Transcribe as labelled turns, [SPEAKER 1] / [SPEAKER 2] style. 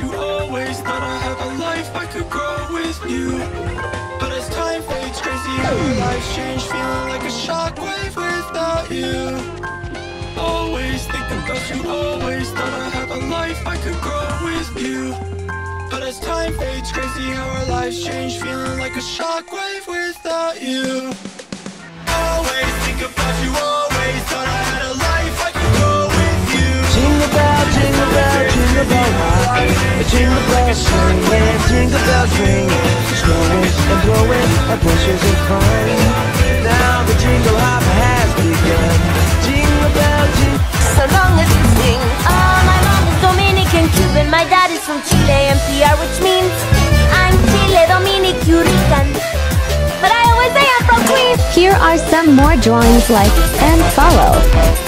[SPEAKER 1] you. Always thought I have a life I could grow with you. But as time fades, crazy how our lives change. Feeling like a shockwave without you. Always think about you. Always thought I have a life I could grow with you. But as time fades, crazy how our lives change. Feeling like a shockwave without you. Always think about you. Jingle bells ringing, snowing and blowing, and bushes of fun. Now the jingle hop has begun. Jingle bell, jingle.
[SPEAKER 2] so long as you sing. Oh, my mom is Dominican, Cuban, my dad is from Chile and PR, which means I'm Chile, Dominic, Rican. But I always say I'm from Queens.
[SPEAKER 3] Here are some more drawings like and follow.